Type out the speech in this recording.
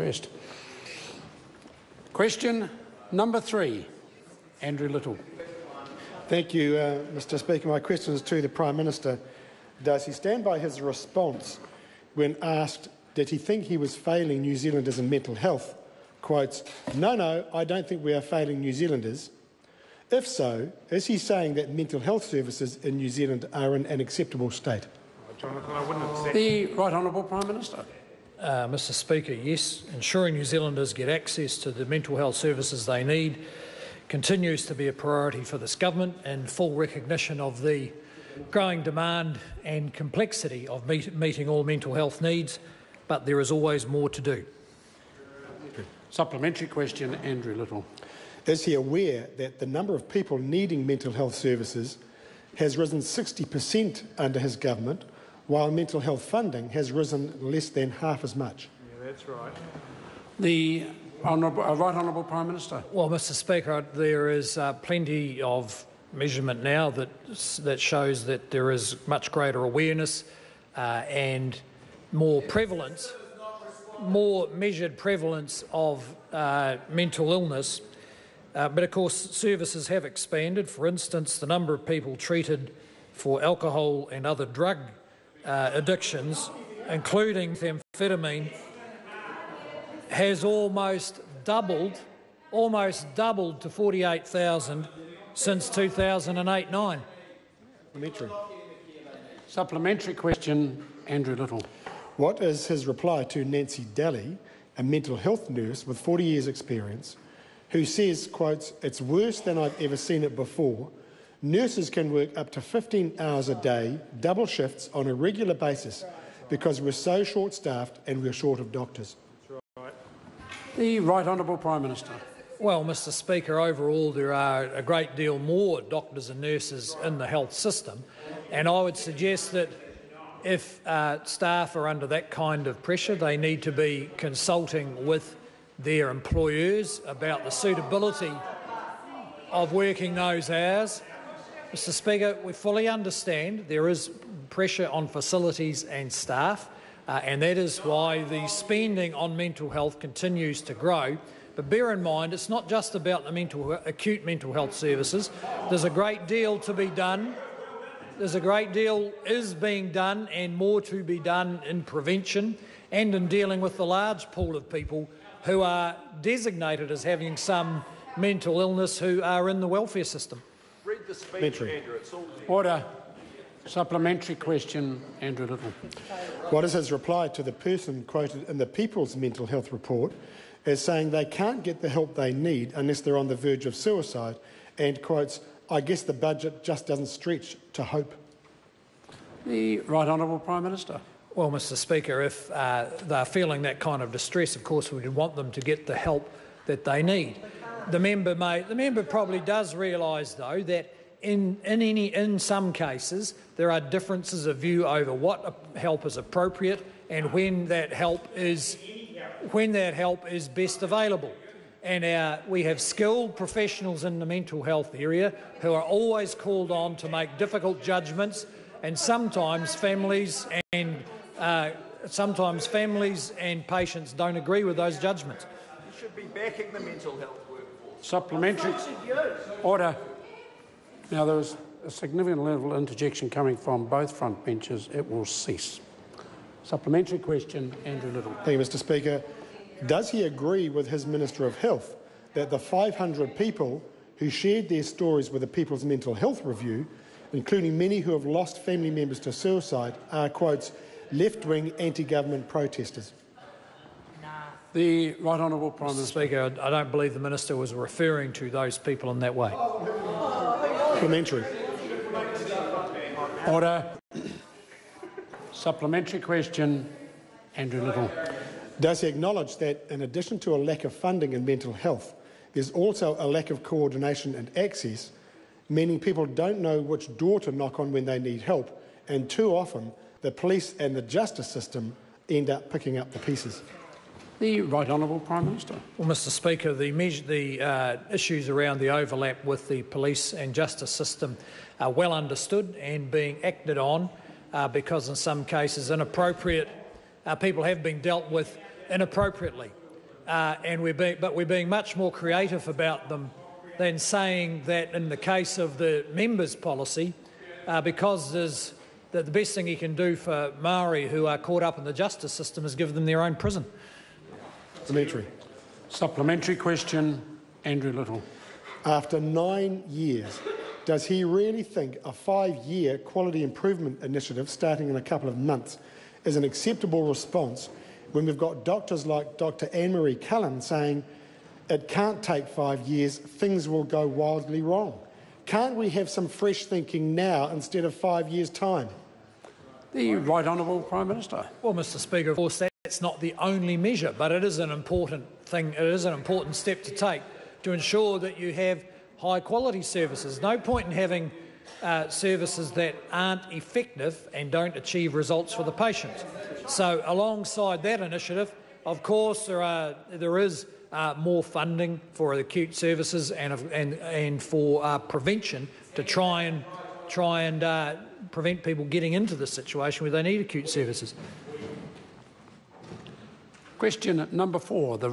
addressed. Question number three, Andrew Little. Thank you, uh, Mr Speaker. My question is to the Prime Minister. Does he stand by his response when asked did he think he was failing New Zealanders in mental health? Quotes, no, no, I don't think we are failing New Zealanders. If so, is he saying that mental health services in New Zealand are in an acceptable state? The Right Honourable Prime Minister. Uh, Mr Speaker, yes, ensuring New Zealanders get access to the mental health services they need continues to be a priority for this government and full recognition of the growing demand and complexity of meet, meeting all mental health needs, but there is always more to do. Supplementary question, Andrew Little. Is he aware that the number of people needing mental health services has risen 60% under his government, while mental health funding has risen less than half as much? Yeah, that's right. The Honourable, uh, Right Honourable Prime Minister. Well, Mr Speaker, there is uh, plenty of measurement now that, that shows that there is much greater awareness uh, and more prevalence, more measured prevalence of uh, mental illness. Uh, but of course, services have expanded. For instance, the number of people treated for alcohol and other drug uh, addictions, including amphetamine, has almost doubled, almost doubled to 48,000 since 2008-9. Supplementary. Supplementary question, Andrew Little. What is his reply to Nancy Daly, a mental health nurse with 40 years' experience, who says, quotes, it's worse than I've ever seen it before. Nurses can work up to 15 hours a day, double shifts on a regular basis because we're so short-staffed and we're short of doctors. The Right Honourable Prime Minister. Well, Mr Speaker, overall there are a great deal more doctors and nurses in the health system, and I would suggest that if uh, staff are under that kind of pressure, they need to be consulting with their employers about the suitability of working those hours. Mr Speaker, we fully understand there is pressure on facilities and staff, uh, and that is why the spending on mental health continues to grow. But bear in mind, it's not just about the mental, acute mental health services. There's a great deal to be done. There's a great deal is being done and more to be done in prevention and in dealing with the large pool of people who are designated as having some mental illness who are in the welfare system. Read the speech, It's all Order. Supplementary question, Andrew Little. What is his reply to the person quoted in the People's Mental Health Report as saying they can't get the help they need unless they're on the verge of suicide and quotes, I guess the budget just doesn't stretch to hope? The Right Honourable Prime Minister. Well, Mr Speaker, if uh, they're feeling that kind of distress, of course we would want them to get the help that they need. The member, may, the member probably does realise, though, that in, in, any, in some cases there are differences of view over what help is appropriate and when that help is, when that help is best available. And our, we have skilled professionals in the mental health area who are always called on to make difficult judgments, and sometimes families and uh, sometimes families and patients don't agree with those judgments. You should be backing the mental health workforce. Supplementary. Order. Now, there is a significant level of interjection coming from both front benches. It will cease. Supplementary question, Andrew Little. Thank you, Mr Speaker. Does he agree with his Minister of Health that the 500 people who shared their stories with the People's Mental Health Review, including many who have lost family members to suicide, are, quotes, left-wing anti-government protesters? The Right Honourable Prime Mr Minister. Speaker, I don't believe the minister was referring to those people in that way. Supplementary. Order. Supplementary question, Andrew Little. Does he acknowledge that in addition to a lack of funding in mental health, there's also a lack of coordination and access, meaning people don't know which door to knock on when they need help, and too often the police and the justice system end up picking up the pieces? The Right Honourable Prime Minister. Well, Mr Speaker, the, measure, the uh, issues around the overlap with the police and justice system are well understood and being acted on uh, because in some cases inappropriate uh, people have been dealt with inappropriately. uh, and we're being, but we're being much more creative about them than saying that in the case of the members' policy, uh, because there's, the best thing he can do for Maori who are caught up in the justice system is give them their own prison. Supplementary. Supplementary question, Andrew Little. After nine years, does he really think a five-year quality improvement initiative starting in a couple of months is an acceptable response when we've got doctors like Dr Anne-Marie Cullen saying it can't take five years, things will go wildly wrong? Can't we have some fresh thinking now instead of five years' time? The Right Honourable Prime Minister. Well, Mr. Speaker, of course, that's not the only measure, but it is an important thing. It is an important step to take to ensure that you have high quality services. No point in having uh, services that aren't effective and don't achieve results for the patient. So, alongside that initiative, of course, there, are, there is uh, more funding for acute services and, and, and for uh, prevention to try and, try and uh, prevent people getting into the situation where they need acute services. Question number four, the